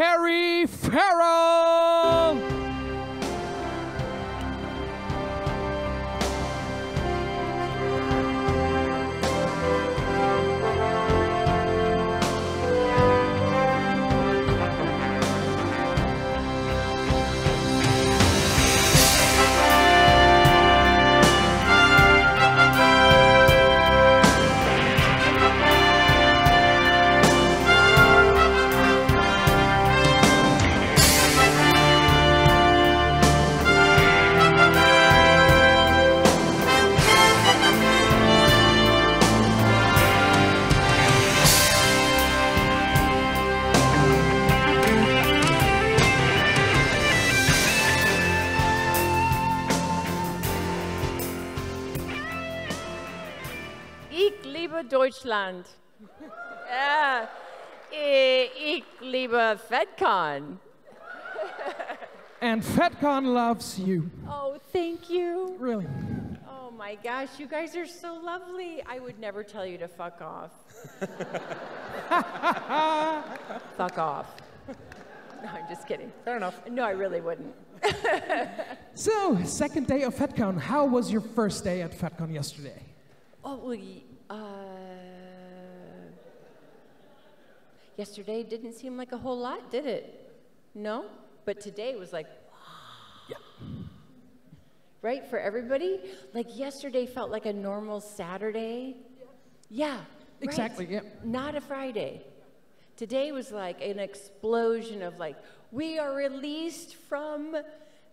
Terry Farrell. Deutschland. ja, ich liebe FedCon. And FedCon loves you. Oh, thank you. Really. Oh my gosh, you guys are so lovely. I would never tell you to fuck off. fuck off. No, I'm just kidding. Fair enough. No, I really wouldn't. So, second day of FedCon. How was your first day at FedCon yesterday? Oh, well, uh, yesterday didn't seem like a whole lot, did it? No? But today was like, Yeah. right, for everybody? Like yesterday felt like a normal Saturday. Yeah. right. Exactly, yeah. Not a Friday. Today was like an explosion of like, we are released from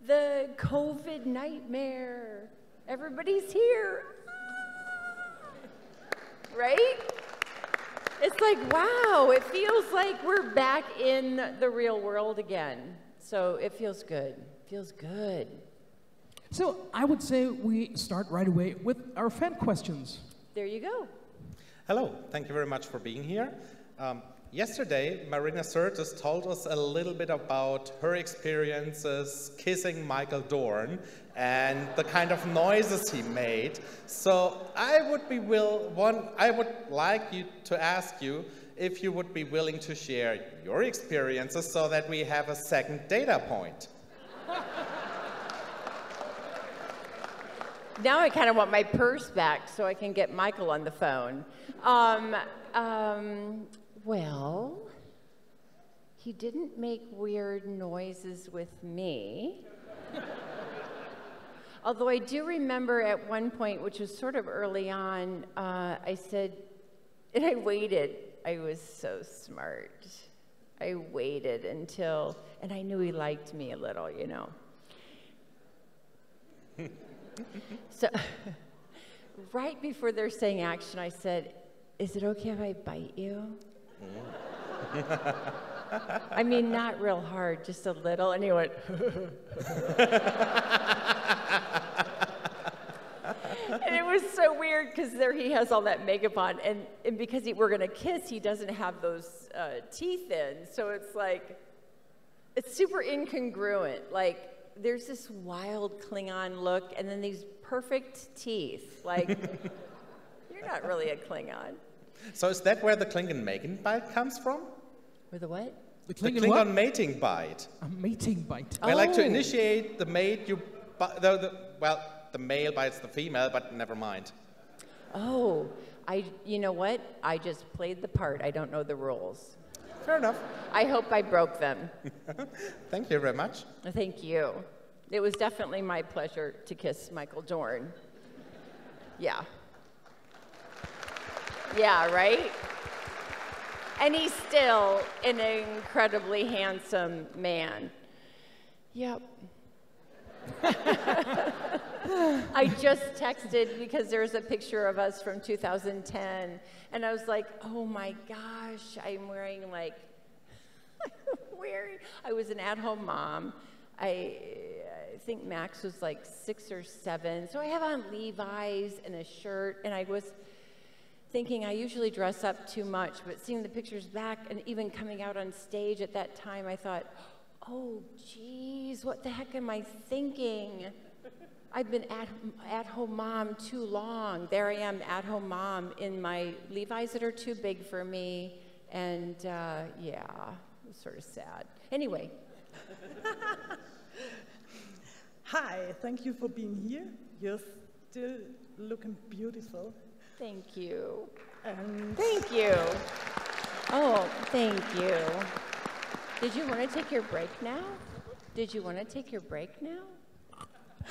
the COVID nightmare. Everybody's here. Ah! Right? It's like, wow, it feels like we're back in the real world again. So it feels good. Feels good. So, I would say we start right away with our fan questions. There you go. Hello, thank you very much for being here. Um, yesterday, Marina Sirtis told us a little bit about her experiences kissing Michael Dorn and the kind of noises he made. So I would be will one. I would like you to ask you if you would be willing to share your experiences so that we have a second data point. Now I kind of want my purse back so I can get Michael on the phone. Um, um, well, he didn't make weird noises with me. Although I do remember at one point, which was sort of early on, uh, I said, and I waited. I was so smart. I waited until, and I knew he liked me a little, you know. So, right before they're saying action, I said, Is it okay if I bite you? I mean, not real hard, just a little. And he went, and it was so weird because there he has all that makeup on, and, and because he, we're gonna kiss, he doesn't have those uh, teeth in. So it's like, it's super incongruent. Like, there's this wild Klingon look, and then these perfect teeth. Like, you're not really a Klingon. So is that where the Klingon mating bite comes from? With a what? The The Klingon, Klingon what? mating bite. A mating bite. I like to Oh. initiate the mate. You, bu- the, the, well, the male bites the female, but never mind. Oh, I, you know what? I just played the part. I don't know the rules. Fair enough. I hope I broke them. Thank you very much. Thank you. It was definitely my pleasure to kiss Michael Dorn. Yeah. Yeah, right? And he's still an incredibly handsome man. Yep. I just texted because there's a picture of us from 2010, and I was like, oh my gosh, I'm wearing like wearing. I was an at-home mom. I, I think Max was like six or seven, so I have on Levi's and a shirt, and I was thinking I usually dress up too much, but seeing the pictures back and even coming out on stage at that time, I thought, oh, geez, what the heck am I thinking? I've been at, at home mom too long. There I am, at home mom in my Levi's that are too big for me. And uh, yeah, it was sort of sad. Anyway, Hi, thank you for being here. You're still looking beautiful. Thank you. And Thank you. Oh, thank you. Did you want to take your break now? Did you want to take your break now?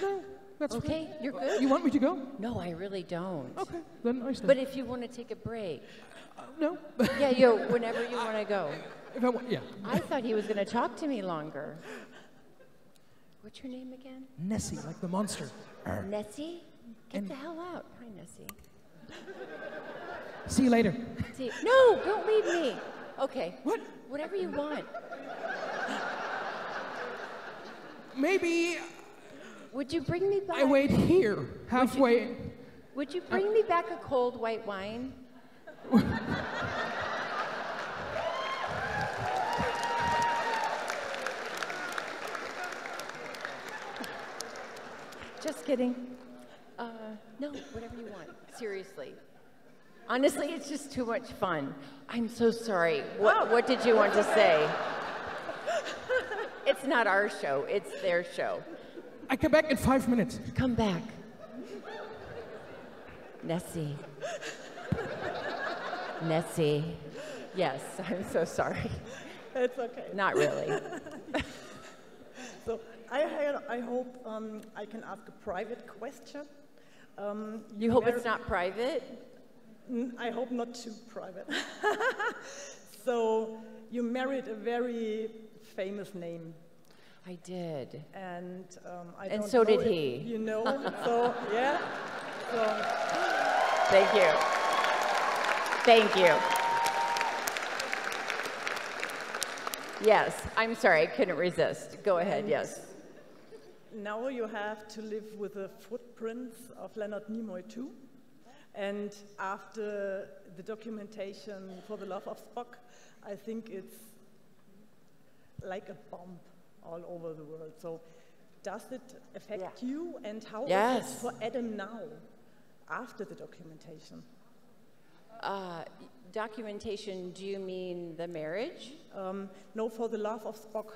No, that's fine. Okay, you're good? You want me to go? No, I really don't. Okay, then I stay. But if you want to take a break, uh, no. yeah, yo, whenever you want to go. if I want, yeah. I thought he was going to talk to me longer. What's your name again? Nessie, like the monster. Nessie? Get And- the hell out. Hi, Nessie. See you later. See, no, don't leave me. Okay. What? Whatever you want. Maybe Would you bring me back? I wait here, halfway. Would you bring me back a cold white wine? Just kidding. Uh, no, whatever you want. Seriously. Honestly, it's just too much fun. I'm so sorry. What, what did you want to say? It's not our show, it's their show. I come back in five minutes. Come back. Nessie. Nessie. Yes, I'm so sorry. it's okay. Not really. So I, I hope um, I can ask a private question. Um, You hope it's not private? I hope not too private. so you married a very famous name, I did. and um, I And so did he. You know, so yeah. So Thank you. Thank you. Yes, I'm sorry, I couldn't resist. Go ahead, yes. Now you have to live with the footprints of Leonard Nimoy too. And after the documentation for the love of Spock, I think it's like a bomb all over the world. So does it affect Yeah. you and how Yes. it for Adam now after the documentation? Uh, documentation, do you mean the marriage? Um, no, for the love of Spock.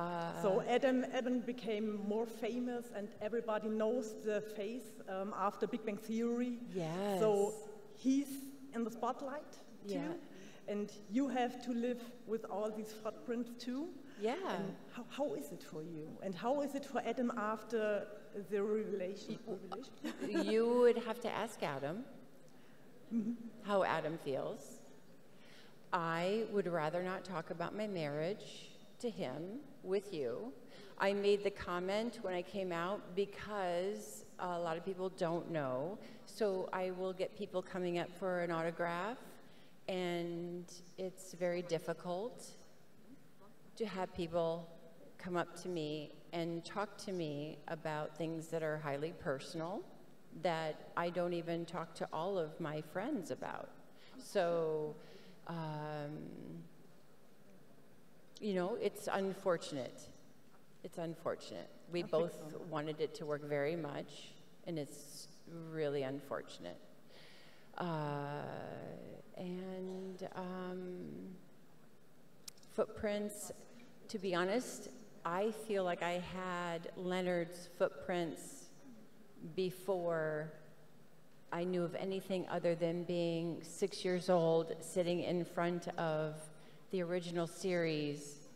Uh, so Adam, Adam became more famous, and everybody knows the face um, after Big Bang Theory. Yes. So he's in the spotlight too, Yeah. and you have to live with all these footprints too. Yeah. How, how is it for you? And how is it for Adam after the revelation? revelation? you would have to ask Adam how Adam feels. I would rather not talk about my marriage to him with you. I made the comment when I came out because a lot of people don't know. So I will get people coming up for an autograph, and it's very difficult to have people come up to me and talk to me about things that are highly personal that I don't even talk to all of my friends about. So, um, you know, it's unfortunate. It's unfortunate. We both wanted it to work very much, and it's really unfortunate. Uh, and um, footprints, to be honest, I feel like I had Leonard's footprints before I knew of anything other than being six years old, sitting in front of the original series,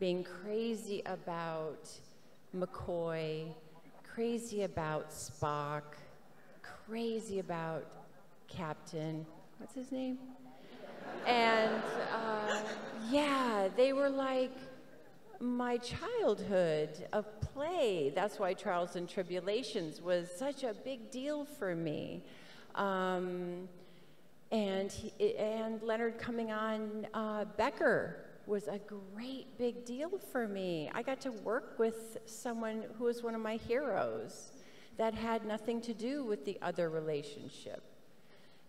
being crazy about McCoy, crazy about Spock, crazy about Captain, what's his name? And uh, yeah, they were like my childhood of play. That's why Trials and Tribble-ations was such a big deal for me. Um, and, and Leonard coming on uh, Becker was a great big deal for me. I got to work with someone who was one of my heroes that had nothing to do with the other relationship.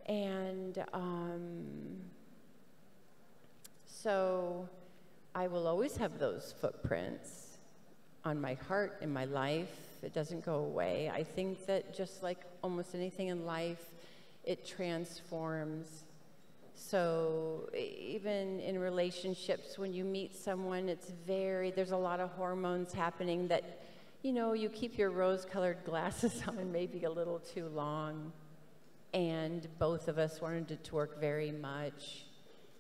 And um, so I will always have those footprints on my heart, in my life. It doesn't go away. I think that just like almost anything in life, it transforms So even in relationships, when you meet someone, it's very, there's a lot of hormones happening that, you know, you keep your rose colored glasses on maybe a little too long. And both of us wanted to work very much.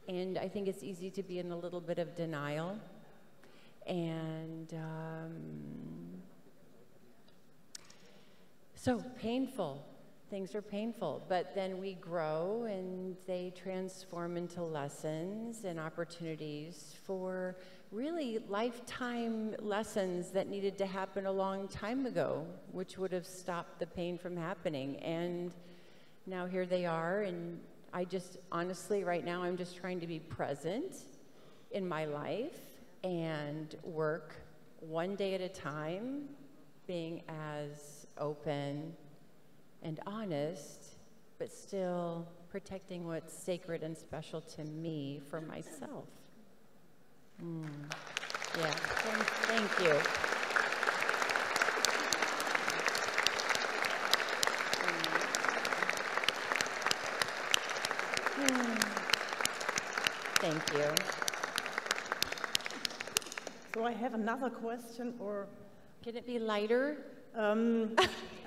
And I think it's easy to be in a little bit of denial. And um, so painful. Things are painful, but then we grow and they transform into lessons and opportunities for really lifetime lessons that needed to happen a long time ago, which would have stopped the pain from happening. And now here they are, and I just honestly, right now, I'm just trying to be present in my life and work one day at a time, being as open and honest, but still protecting what's sacred and special to me for myself. Mm. Yeah, thank, thank you. Mm. Thank you. So I have another question, or Can it be lighter? Um,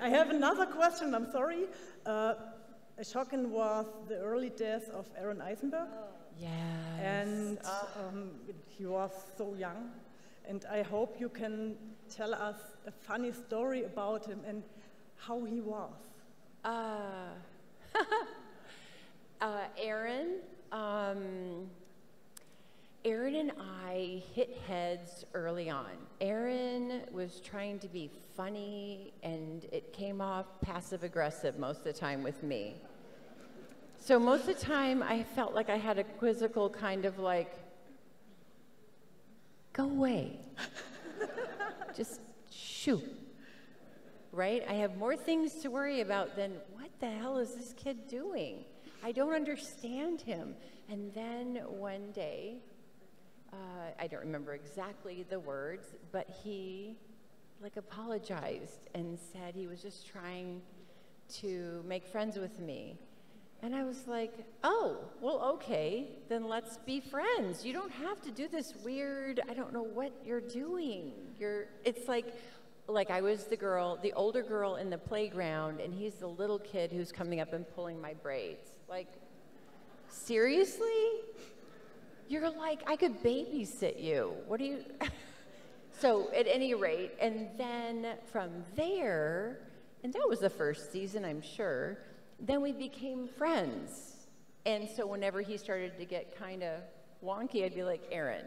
I have another question. I'm sorry. Uh, shocking was the early death of Aron Eisenberg, Yes. and um, he was so young. And I hope you can tell us a funny story about him and how he was. Uh, uh, Aaron, um, Aron and I hit heads early on. Aron was trying to be funny, and it came off passive aggressive most of the time with me. So most of the time, I felt like I had a quizzical kind of like, go away. Just shoot right? I have more things to worry about than what the hell is this kid doing? I don't understand him. And then one day, uh, I don't remember exactly the words, but he like apologized and said he was just trying to make friends with me. And I was like, oh, well, okay, then let's be friends. You don't have to do this weird, I don't know what you're doing. You're, it's like, like I was the girl, the older girl in the playground, and he's the little kid who's coming up and pulling my braids. Like, seriously? You're like, I could babysit you. What do you? so, at any rate, and then from there, and that was the first season, I'm sure, then we became friends. And so, whenever he started to get kind of wonky, I'd be like, Aron,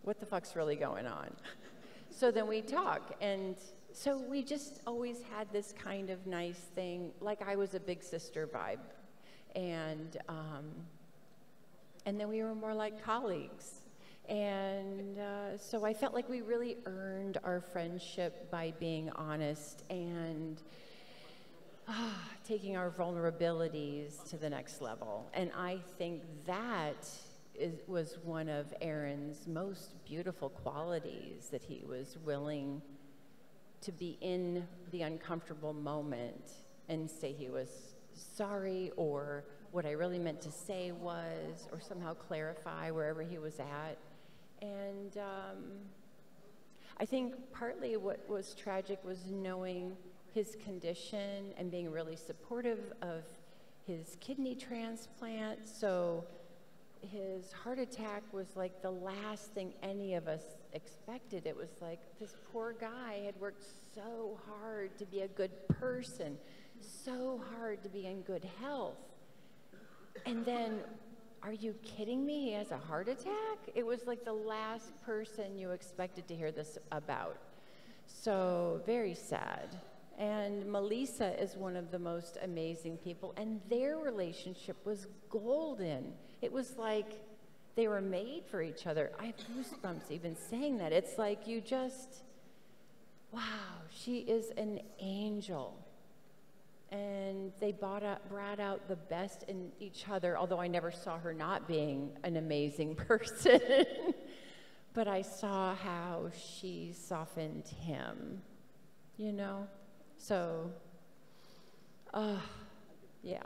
what the fuck's really going on? so then we talk, and so we just always had this kind of nice thing, like I was a big sister vibe. And, um, and then we were more like colleagues. And uh, so I felt like we really earned our friendship by being honest and ah, taking our vulnerabilities to the next level. And I think that is, was one of Aron's most beautiful qualities that he was willing to be in the uncomfortable moment and say he was sorry or what I really meant to say was, or somehow clarify wherever he was at. And um, I think partly what was tragic was knowing his condition and being really supportive of his kidney transplant. So his heart attack was like the last thing any of us expected. It was like this poor guy had worked so hard to be a good person, so hard to be in good health. And then, are you kidding me? He has a heart attack? It was like the last person you expected to hear this about. So, very sad. And Melissa is one of the most amazing people, and their relationship was golden. It was like they were made for each other. I have goosebumps even saying that. It's like you just, wow, she is an angel. And they out, brought out the best in each other, although I never saw her not being an amazing person. but I saw how she softened him, you know? So, uh, yeah,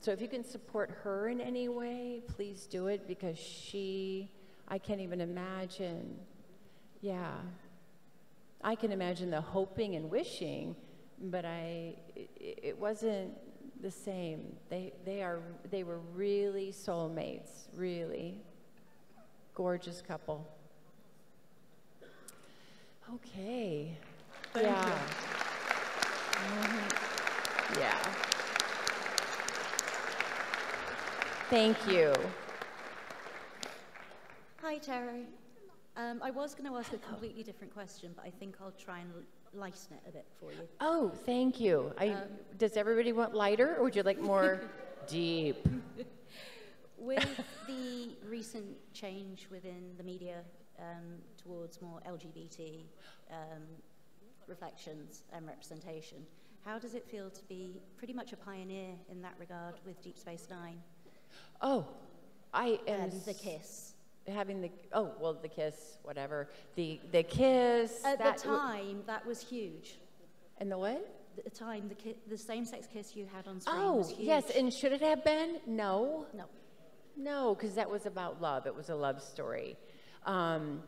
so if you can support her in any way, please do it because she, I can't even imagine. Yeah. I can imagine the hoping and wishing, but I, it, it wasn't the same. They, they, are, they were really soulmates, really. Gorgeous couple. Okay. Thank yeah. you. Mhm. Yeah. Thank you. Hi, Terry. Um, I was going to ask a completely different question, but I think I'll try and lighten it a bit for you. Oh, thank you. I, does everybody want lighter or would you like more deep? With the recent change within the media um, towards more LGBT um, reflections and representation, how does it feel to be pretty much a pioneer in that regard with Deep Space Nine? Oh, I am and the kiss? Having the oh well the kiss whatever the the kiss At that the time, that was huge. and the what? The time, the, ki- the same-sex kiss you had on screen Oh yes, and should it have been? No, no. no, because that was about love. It was a love story. Um,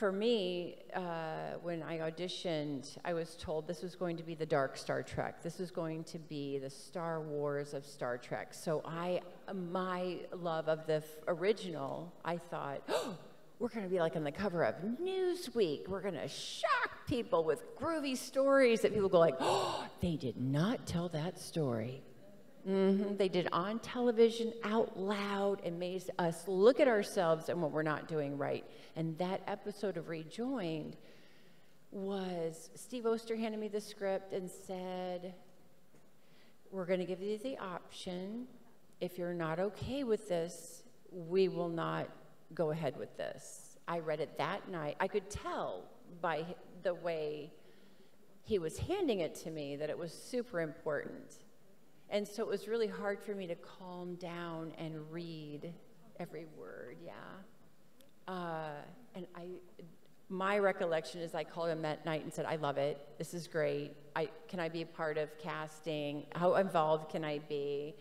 for me, uh, when I auditioned, I was told this was going to be the dark Star Trek. This was going to be the Star Wars of Star Trek. So I, my love of the original, I thought, oh, we're going to be like on the cover of Newsweek. We're going to shock people with groovy stories that people go like, oh, they did not tell that story. Hmm They did on television out loud and made us look at ourselves and what we're not doing right. And that episode of Rejoined was Steve Oster handed me the script and said, We're going to give you the option. If you're not okay with this, we will not go ahead with this. I read it that night. I could tell by the way he was handing it to me that it was super important. And so it was really hard for me to calm down and read every word, yeah. Uh, and I, my recollection is I called him that night and said, I love it. This is great. I, can I be a part of casting? How involved can I be?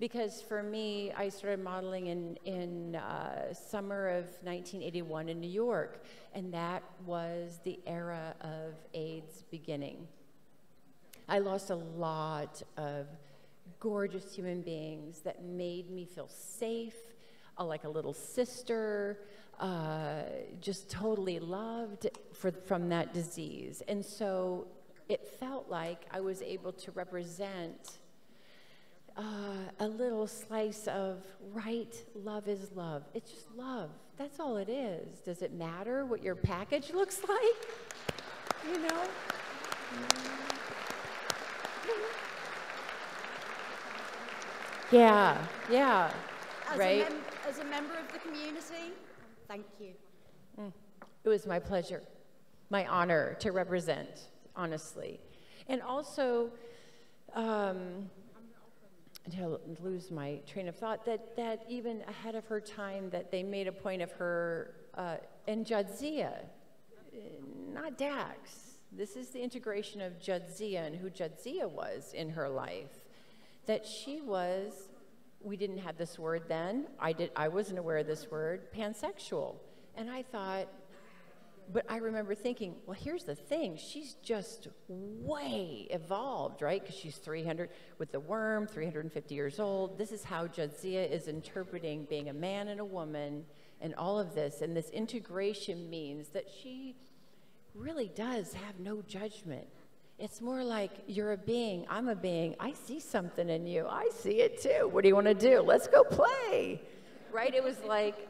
Because for me, I started modeling in, in uh, summer of 1981 in New York, and that was the era of AIDS beginning. I lost a lot of gorgeous human beings that made me feel safe, uh, like a little sister, uh, just totally loved for, from that disease. And so it felt like I was able to represent uh, a little slice of right love is love. It's just love. That's all it is. Does it matter what your package looks like? You know? Yeah, yeah. As, right? a as a member of the community, thank you. It was my pleasure, my honor to represent, honestly. And also, um, to lose my train of thought, that, that even ahead of her time, that they made a point of her uh, and Jadzia, uh, not Dax. This is the integration of Jadzia and who Jadzia was in her life. That she was, we didn't have this word then. I did. I wasn't aware of this word, pansexual. And I thought, but I remember thinking, well, here's the thing. She's just way evolved, right? Because she's 300 with the worm, 350 years old. This is how Jadzia is interpreting being a man and a woman and all of this. And this integration means that she really does have no judgment. It's more like you're a being, I'm a being, I see something in you, I see it too. What do you want to do? Let's go play. Right? It was like,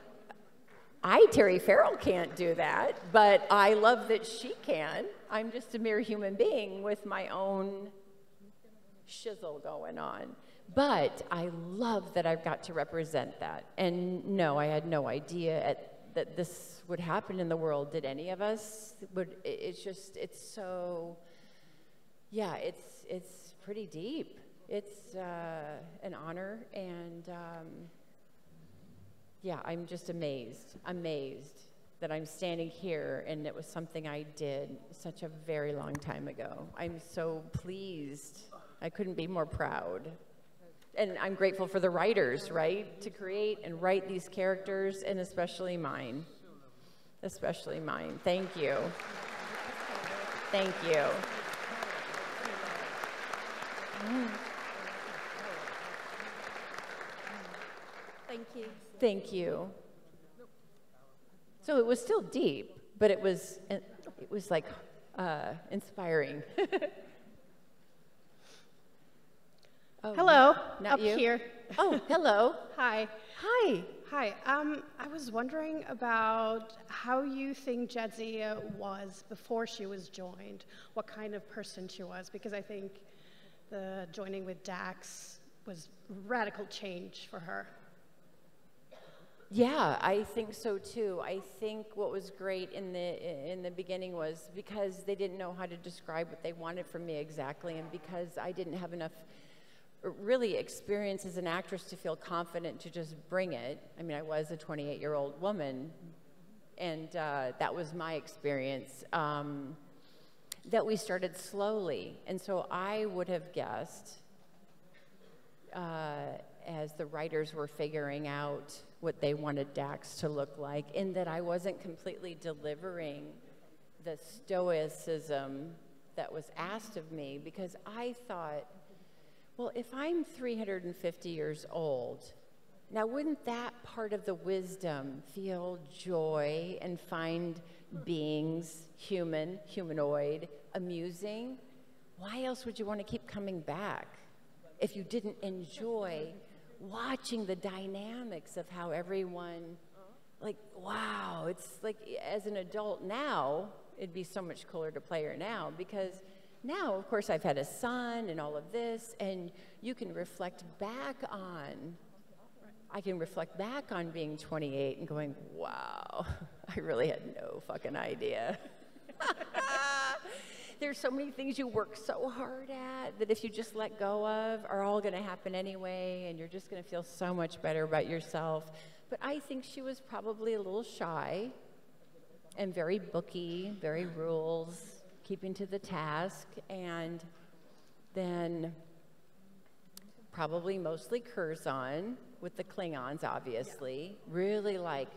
I, Terry Farrell, can't do that, but I love that she can. I'm just a mere human being with my own shizzle going on. But I love that I've got to represent that. And no, I had no idea at, that this would happen in the world. Did any of us? Would it's just it's so. Yeah, it's it's pretty deep. It's uh, an honor, and um, yeah, I'm just amazed, amazed that I'm standing here, and it was something I did such a very long time ago. I'm so pleased. I couldn't be more proud. and I'm grateful for the writers, right, to create and write these characters, and especially mine. Especially mine. Thank you. Thank you. Thank you. Thank you. So it was still deep, but it was it was like uh, inspiring. oh, Hello, not up you? here. Oh, hello. Hi. Hi. Hi. Um, I was wondering about how you think Jadzia was before she was joined, what kind of person she was, because I think the joining with Dax was radical change for her. Yeah, I think so too. I think what was great in the in the beginning was because they didn't know how to describe what they wanted from me exactly, and because I didn't have enough really experience as an actress to feel confident to just bring it. I mean, I was a 28 year old woman, and uh, that was my experience. Um, that we started slowly, and so I would have guessed uh, as the writers were figuring out what they wanted Dax to look like, in that I wasn't completely delivering the stoicism that was asked of me because I thought, well, if I'm 350 years old, now wouldn't that part of the wisdom feel joy and find beings, human, humanoid, amusing? Why else would you want to keep coming back if you didn't enjoy watching the dynamics of how everyone like wow it's like as an adult now it'd be so much cooler to play her now because now of course i've had a son and all of this and you can reflect back on i can reflect back on being 28 and going wow i really had no fucking idea. There's so many things you work so hard at that if you just let go of are all going to happen anyway and you're just going to feel so much better about yourself. But i think she was probably a little shy and very booky very rules keeping to the task and then probably mostly Curzon with the Klingons, obviously, really like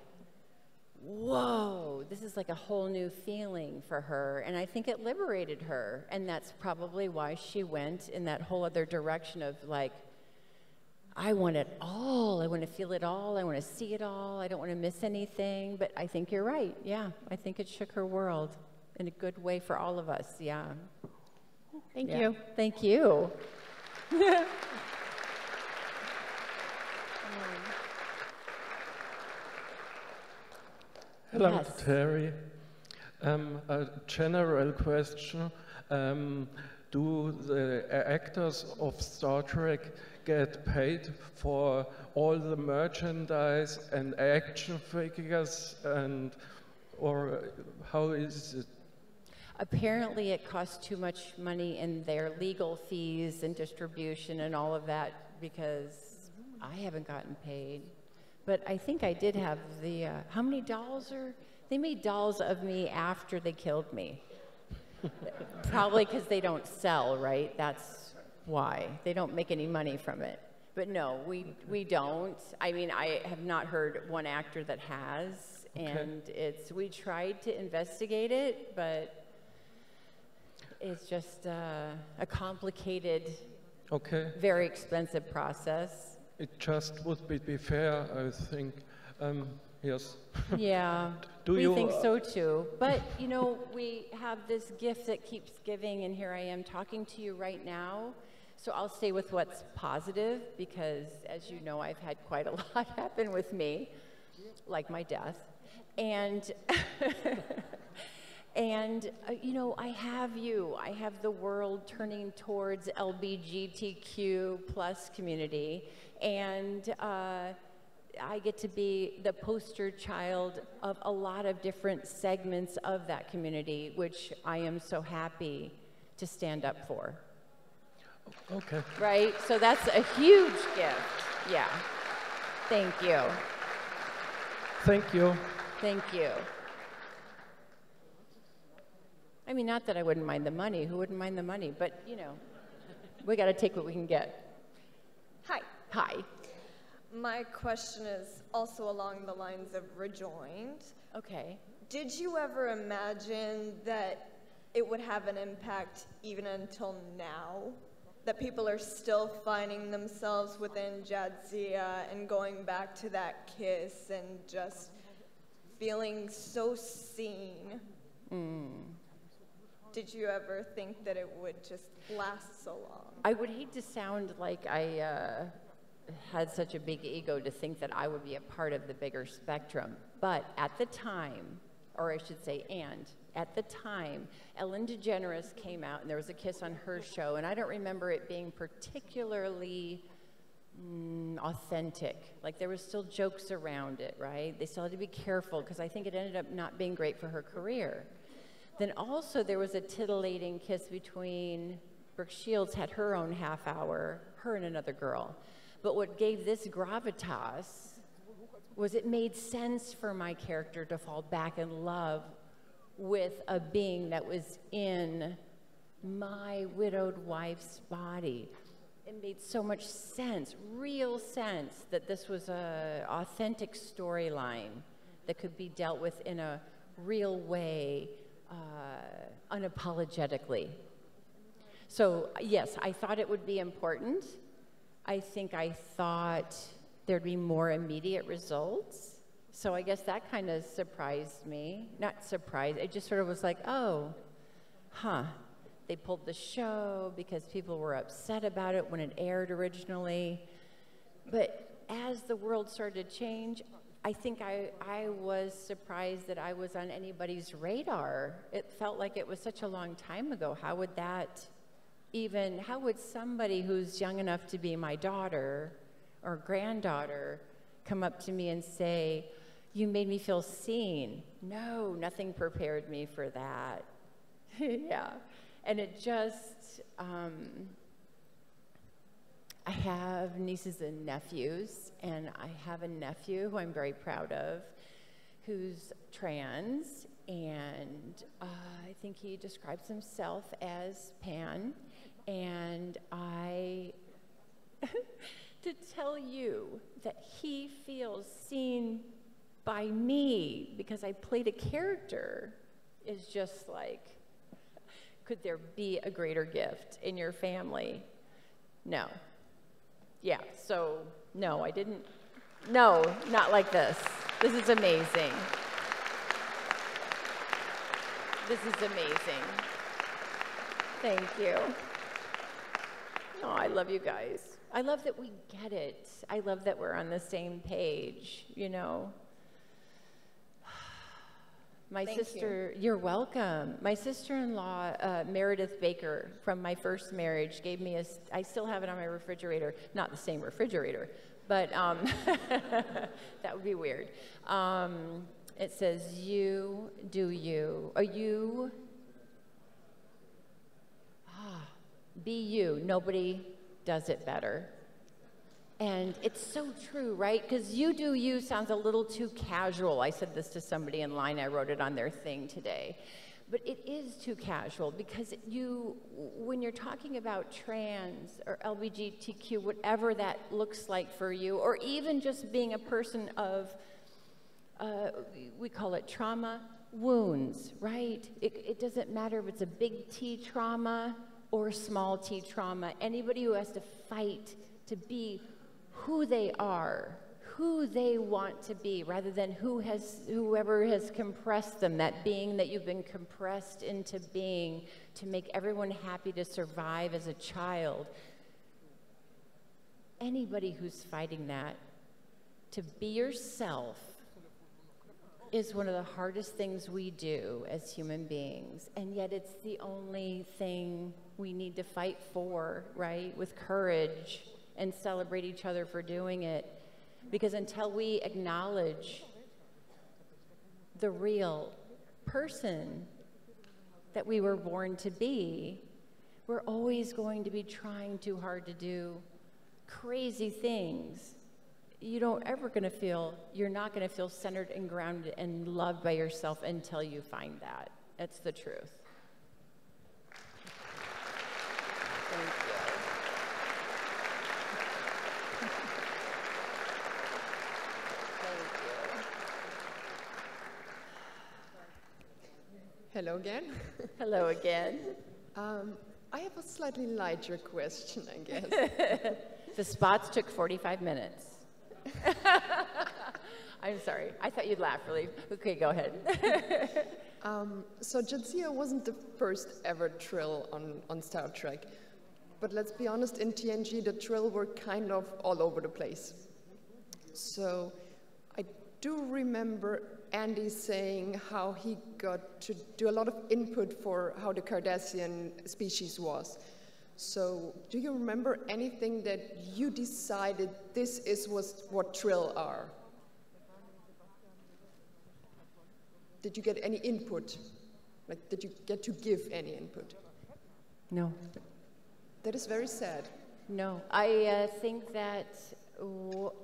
whoa, this is like a whole new feeling for her. And I think it liberated her. And that's probably why she went in that whole other direction of like, I want it all. I want to feel it all. I want to see it all. I don't want to miss anything. But I think you're right. Yeah. I think it shook her world in a good way for all of us. Yeah. Thank Yeah. you. Thank you. Hello, Yes. Terry. Um, a general question. Um, do the actors of Star Trek get paid for all the merchandise and action figures and or how is it? Apparently, it costs too much money in their legal fees and distribution and all of that because I haven't gotten paid. But I think I did have the. Uh, how many dolls are. They made dolls of me after they killed me. Probably because they don't sell, right? That's why. They don't make any money from it. But no, we, we don't. I mean, I have not heard one actor that has. And it's, we tried to investigate it, but it's just uh, a complicated, Okay, very expensive process. It just would be, be fair, I think. Um, yes. Yeah, Do we you, think uh, so too. But you know, we have this gift that keeps giving, and here I am talking to you right now. So I'll stay with what's positive because, as you know, I've had quite a lot happen with me, like my death, and. And, uh, you know, I have you. I have the world turning towards LBGTQ plus community. And uh, I get to be the poster child of a lot of different segments of that community, which I am so happy to stand up for. Okay. Right? So that's a huge gift. Yeah. Thank you. Thank you. Thank you. I mean, not that I wouldn't mind the money. Who wouldn't mind the money? But, you know, we got to take what we can get. Hi. Hi. My question is also along the lines of rejoined. Okay. Did you ever imagine that it would have an impact even until now? That people are still finding themselves within Jadzia and going back to that kiss and just feeling so seen? Mm. Did you ever think that it would just last so long? I would hate to sound like I uh, had such a big ego to think that I would be a part of the bigger spectrum. But at the time, or I should say, and at the time, Ellen DeGeneres came out and there was a kiss on her show, and I don't remember it being particularly mm, authentic. Like there was still jokes around it, right? They still had to be careful because I think it ended up not being great for her career. Then also there was a titillating kiss between Brooke Shields had her own half hour, her and another girl. But what gave this gravitas was it made sense for my character to fall back in love with a being that was in my widowed wife's body. It made so much sense, real sense, that this was a authentic storyline that could be dealt with in a real way, uh, unapologetically. So yes, I thought it would be important. I think I thought there'd be more immediate results. So I guess that kind of surprised me. Not surprised, it just sort of was like, oh, huh. They pulled the show because people were upset about it when it aired originally. But as the world started to change, I think I, I was surprised that I was on anybody's radar. It felt like it was such a long time ago. How would that even, how would somebody who's young enough to be my daughter or granddaughter come up to me and say, You made me feel seen? No, nothing prepared me for that. yeah. And it just, um, I have nieces and nephews, and I have a nephew who I'm very proud of who's trans, and uh, I think he describes himself as pan. And I, to tell you that he feels seen by me because I played a character is just like, could there be a greater gift in your family? No. Yeah, so no, I didn't. No, not like this. This is amazing. This is amazing. Thank you. Oh, I love you guys. I love that we get it. I love that we're on the same page, you know. My Thank sister, you. are welcome. My sister-in-law, uh, Meredith Baker, from my first marriage, gave me a. I still have it on my refrigerator. Not the same refrigerator, but um, that would be weird. Um, it says, "You do you." Are you? Ah, be you. Nobody does it better. And it's so true, right? Because you do you sounds a little too casual. I said this to somebody in line, I wrote it on their thing today. But it is too casual because you, when you're talking about trans or LGBTQ, whatever that looks like for you, or even just being a person of, uh, we call it trauma, wounds, right? It, it doesn't matter if it's a big T trauma or small t trauma. Anybody who has to fight to be who they are, who they want to be, rather than who has, whoever has compressed them, that being that you've been compressed into being to make everyone happy to survive as a child. Anybody who's fighting that, to be yourself is one of the hardest things we do as human beings, and yet it's the only thing we need to fight for, right? With courage and celebrate each other for doing it. Because until we acknowledge the real person that we were born to be, we're always going to be trying too hard to do crazy things. You don't ever going to feel, you're not going to feel centered and grounded and loved by yourself until you find that. That's the truth. Hello again. Hello again. Um, I have a slightly lighter question, I guess. the spots took 45 minutes. I'm sorry. I thought you'd laugh really. Okay, go ahead. um, so Jadzia wasn't the first ever Trill on, on Star Trek. But let's be honest, in TNG, the Trill were kind of all over the place. So I do remember Andy saying how he got to do a lot of input for how the Cardassian species was. So, do you remember anything that you decided this is was what Trill are? Did you get any input? Like, did you get to give any input? No. That is very sad. No. I uh, think that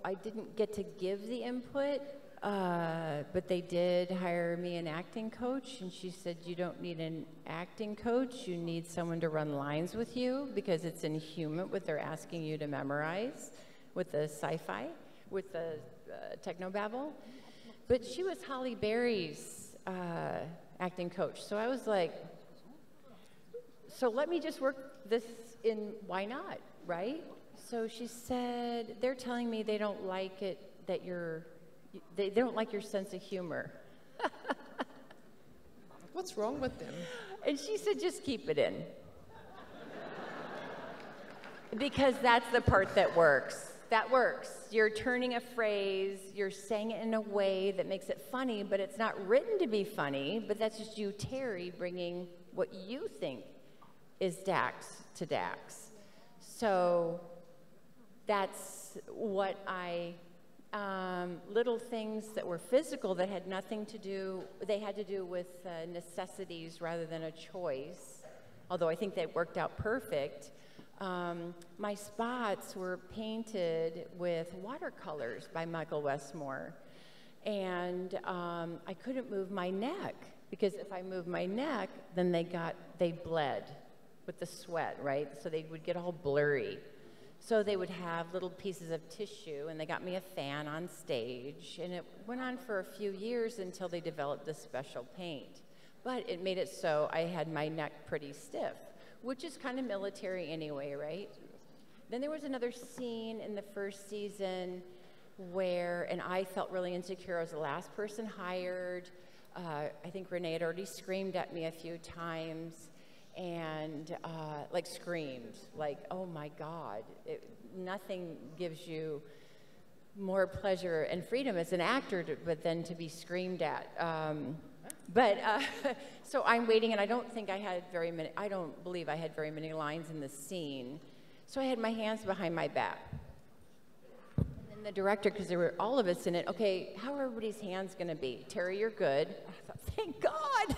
I didn't get to give the input. Uh, but they did hire me an acting coach, and she said, You don't need an acting coach, you need someone to run lines with you because it's inhuman what they're asking you to memorize with the sci fi, with the uh, technobabble. But she was Halle Berry's uh, acting coach, so I was like, So let me just work this in, why not, right? So she said, They're telling me they don't like it that you're they, they don't like your sense of humor. What's wrong with them? And she said, just keep it in. because that's the part that works. That works. You're turning a phrase, you're saying it in a way that makes it funny, but it's not written to be funny, but that's just you, Terry, bringing what you think is Dax to Dax. So that's what I um, little things that were physical that had nothing to do, they had to do with uh, necessities rather than a choice, although I think they worked out perfect. Um, my spots were painted with watercolors by Michael Westmore. And um, I couldn't move my neck because if I moved my neck, then they got, they bled with the sweat, right? So they would get all blurry. So they would have little pieces of tissue, and they got me a fan on stage. And it went on for a few years until they developed this special paint. But it made it so I had my neck pretty stiff, which is kind of military anyway, right? Then there was another scene in the first season where, and I felt really insecure. I was the last person hired. Uh, I think René had already screamed at me a few times and uh, like screamed, like, oh my God, it, nothing gives you more pleasure and freedom as an actor, to, but then to be screamed at. Um, but uh, so I'm waiting, and I don't think I had very many, I don't believe I had very many lines in the scene. So I had my hands behind my back. And the director, because there were all of us in it, okay, how are everybody's hands going to be? Terry, you're good. I thought, thank God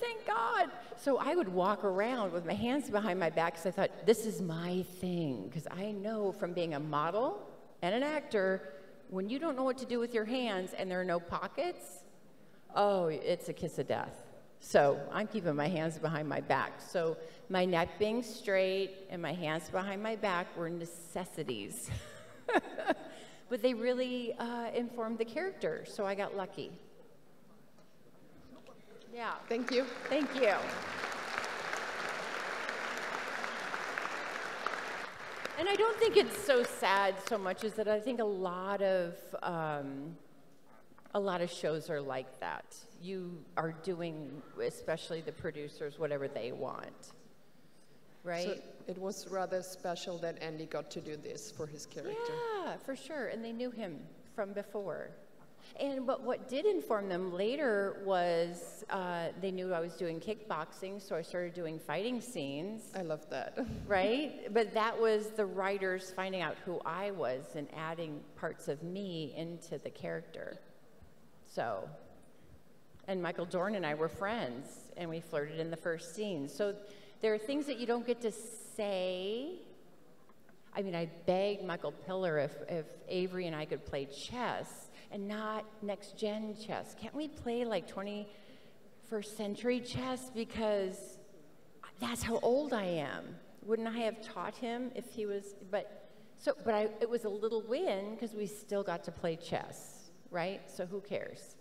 thank God. So I would walk around with my hands behind my back because I thought, this is my thing. Because I know from being a model and an actor, when you don't know what to do with your hands and there are no pockets, oh, it's a kiss of death. So I'm keeping my hands behind my back. So my neck being straight and my hands behind my back were necessities. but they really uh, informed the character, so I got lucky. Yeah. Thank you. Thank you. And I don't think it's so sad so much as that I think a lot of um, a lot of shows are like that. You are doing, especially the producers, whatever they want, right? So it was rather special that Andy got to do this for his character. Yeah, for sure, and they knew him from before. And but what did inform them later was uh, they knew I was doing kickboxing, so I started doing fighting scenes. I love that. right? But that was the writers finding out who I was and adding parts of me into the character. So, and Michael Dorn and I were friends, and we flirted in the first scene. So there are things that you don't get to say. I mean, I begged Michael Piller if, if Avery and I could play chess and not next gen chess? Can't we play like 21st century chess? Because that's how old I am. Wouldn't I have taught him if he was, but, so, but I, it was a little win because we still got to play chess, right? So who cares?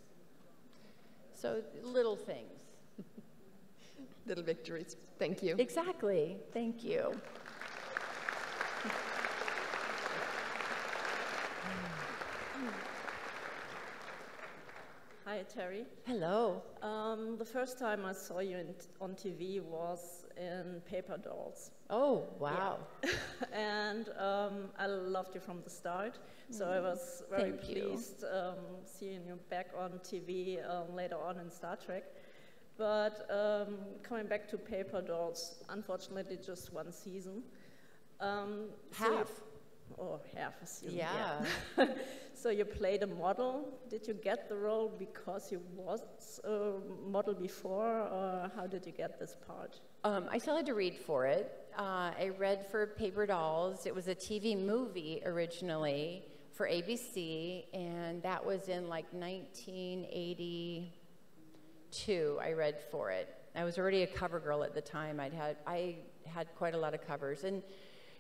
So little things. Little victories. Thank you. Exactly. Thank you. Terry. Hello. Um, the first time I saw you in, on TV was in Paper Dolls. Oh, wow. Yeah. and um, I loved you from the start. So I was very Thank pleased um, seeing you back on TV um, later on in Star Trek. But um, coming back to Paper Dolls, unfortunately, just one season. Um, so Half. Or half a season. Yeah. so you played a model. Did you get the role because you was a model before, or how did you get this part? Um, I still had to read for it. Uh, I read for Paper Dolls. It was a TV movie originally for ABC, and that was in like 1982. I read for it. I was already a cover girl at the time. I'd had I had quite a lot of covers, and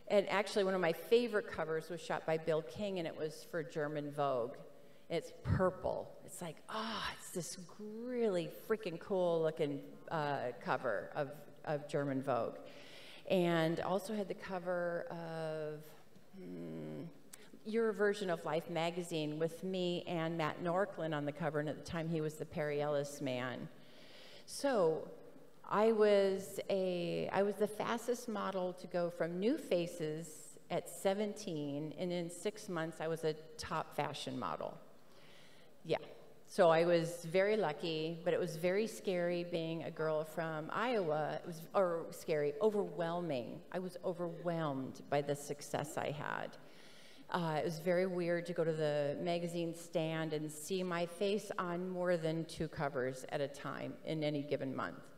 and actually one of my favorite covers was shot by Bill King, and it was for German Vogue. It's purple. It's like ah, it's this really freaking cool looking uh, cover of of German Vogue, and also had the cover of. hmm, your version of Life magazine with me and Matt Norklun on the cover, and at the time he was the Perry Ellis man. So I was a I was the fastest model to go from new faces at 17, and in six months I was a top fashion model. Yeah. So I was very lucky, but it was very scary being a girl from Iowa. It was or scary, overwhelming. I was overwhelmed by the success I had. Uh, it was very weird to go to the magazine stand and see my face on more than two covers at a time in any given month.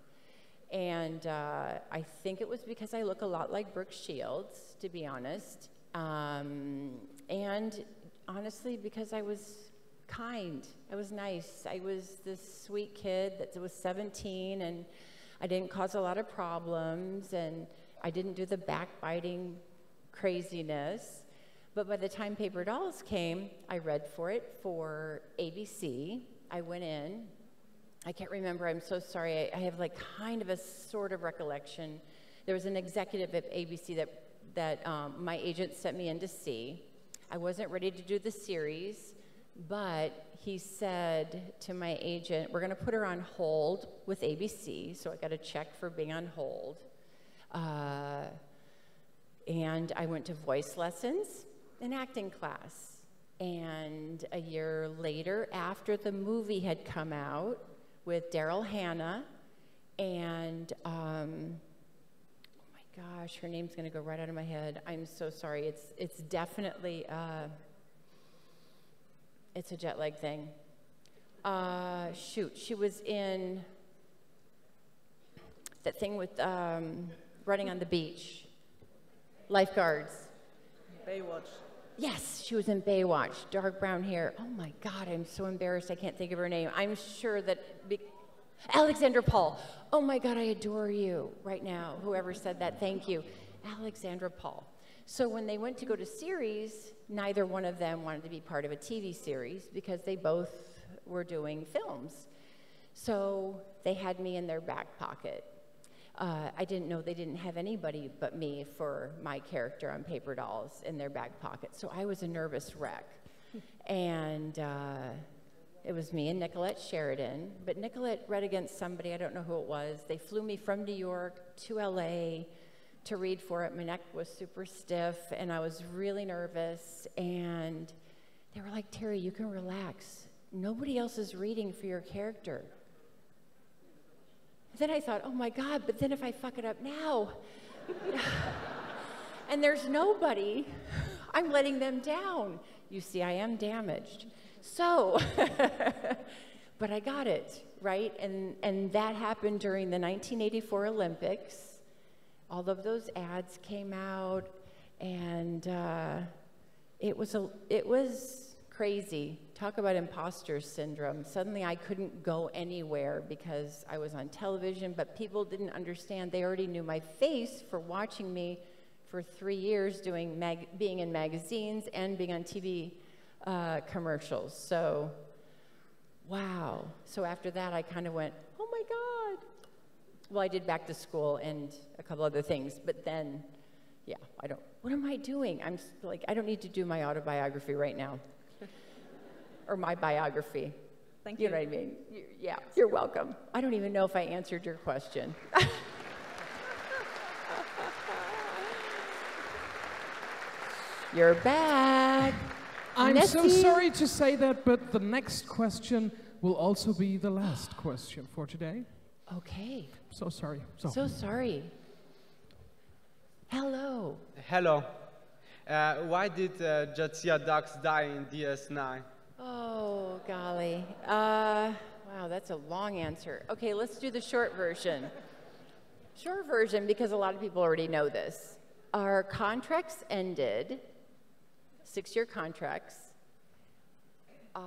And uh, I think it was because I look a lot like Brooke Shields, to be honest. Um, and honestly, because I was kind. I was nice. I was this sweet kid that was 17 and I didn't cause a lot of problems and I didn't do the backbiting craziness. But by the time Paper Dolls came, I read for it for ABC. I went in. I can't remember. I'm so sorry. I, I have like kind of a sort of recollection. There was an executive at ABC that that um, my agent sent me in to see. I wasn't ready to do the series, but he said to my agent, "We're going to put her on hold with ABC." So I got a check for being on hold. Uh, and I went to voice lessons and acting class. And a year later, after the movie had come out with Daryl Hannah, and um, oh my gosh, her name's gonna go right out of my head. I'm so sorry. It's it's definitely uh, it's a jet lag thing. Uh, shoot, she was in that thing with um, running on the beach, lifeguards. Baywatch. Yes, she was in Baywatch, dark brown hair. Oh my God, I'm so embarrassed. I can't think of her name. I'm sure that be- Alexandra Paul. Oh my God, I adore you right now. Whoever said that, thank you. Alexandra Paul. So when they went to go to series, neither one of them wanted to be part of a TV series because they both were doing films. So they had me in their back pocket. Uh, I didn't know they didn't have anybody but me for my character on Paper Dolls in their back pocket. So I was a nervous wreck. and uh, it was me and Nicolette Sheridan. But Nicolette read against somebody, I don't know who it was. They flew me from New York to LA to read for it. My neck was super stiff and I was really nervous. And they were like, Terry, you can relax. Nobody else is reading for your character. Then I thought, oh my God, but then if I fuck it up now, and there's nobody, I'm letting them down. You see, I am damaged. So, but I got it, right? And, and that happened during the 1984 Olympics. All of those ads came out, and uh, it, was a, it was crazy. Talk about imposter syndrome. Suddenly I couldn't go anywhere because I was on television, but people didn't understand. They already knew my face for watching me for three years doing being in magazines and being on TV uh, commercials. So, wow. So after that, I kind of went, oh my God, well, I did back to school and a couple other things, but then, yeah, I don't, what am I doing? I'm like, I don't need to do my autobiography right now. Or my biography. Thank you. you. know what I mean? You- yeah, you're welcome. I don't even know if I answered your question. you're back. I'm so sorry to say that, but the next question will also be the last question for today. Okay. So sorry. So, So sorry. Hello. Hello. Uh, why did uh, Jadzia Dax die in DS9? Golly. Uh, wow, that's a long answer. Okay, let's do the short version. Short version, because a lot of people already know this. Our contracts ended, six year contracts, uh,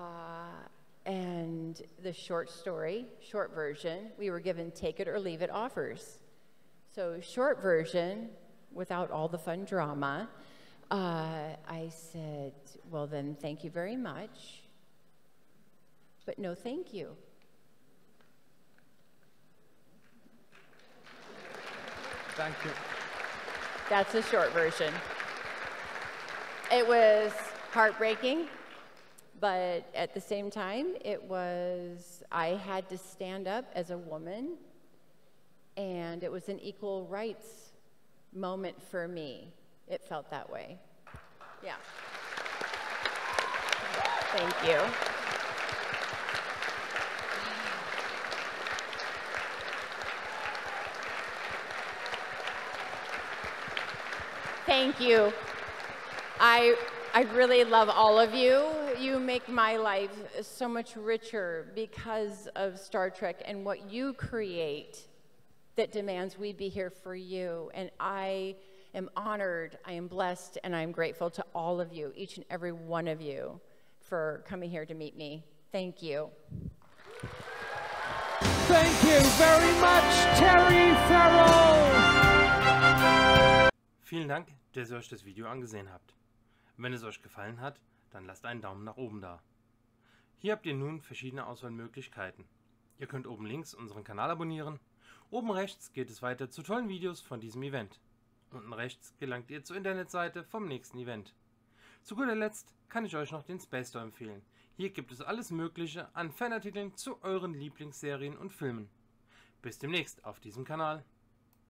and the short story, short version, we were given take it or leave it offers. So, short version, without all the fun drama, uh, I said, Well, then, thank you very much, but no thank you. Thank you. That's the short version. It was heartbreaking, but at the same time, it was, I had to stand up as a woman, and it was an equal rights moment for me. It felt that way. Yeah. Thank you. Thank you. I, I really love all of you. You make my life so much richer because of Star Trek and what you create that demands we be here for you. And I am honored, I am blessed, and I'm grateful to all of you, each and every one of you, for coming here to meet me. Thank you. thank you very much, Terry Farrell. Vielen Dank, dass ihr euch das Video angesehen habt. Wenn es euch gefallen hat, dann lasst einen Daumen nach oben da. Hier habt ihr nun verschiedene Auswahlmöglichkeiten. Ihr könnt oben links unseren Kanal abonnieren. Oben rechts geht es weiter zu tollen Videos von diesem Event. Unten rechts gelangt ihr zur Internetseite vom nächsten Event. Zu guter Letzt kann ich euch noch den Space Store empfehlen. Hier gibt es alles Mögliche an Fanartikeln zu euren Lieblingsserien und Filmen. Bis demnächst auf diesem Kanal.